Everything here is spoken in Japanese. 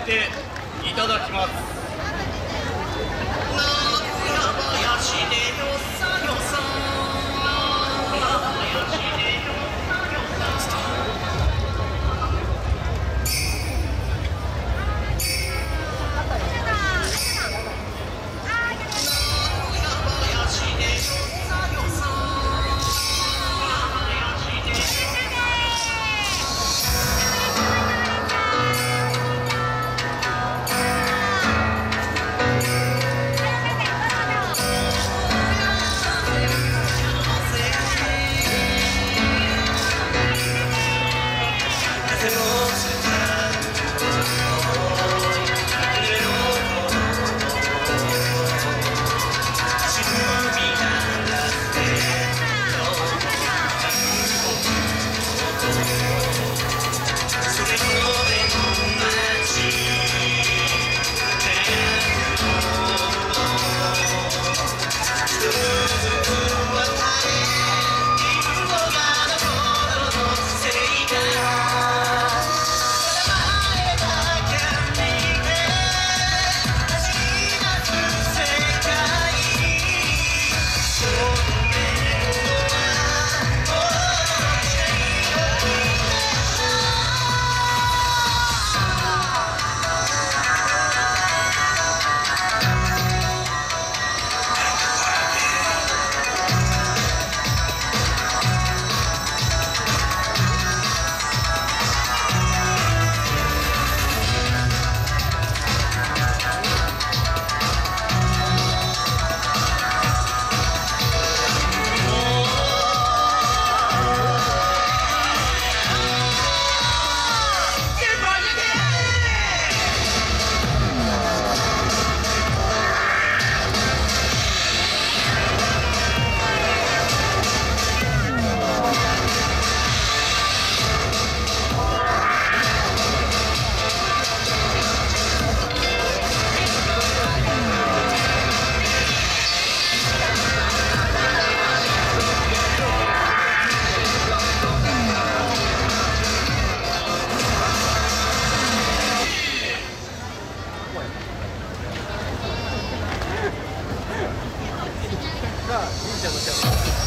ていただきます。Metallica.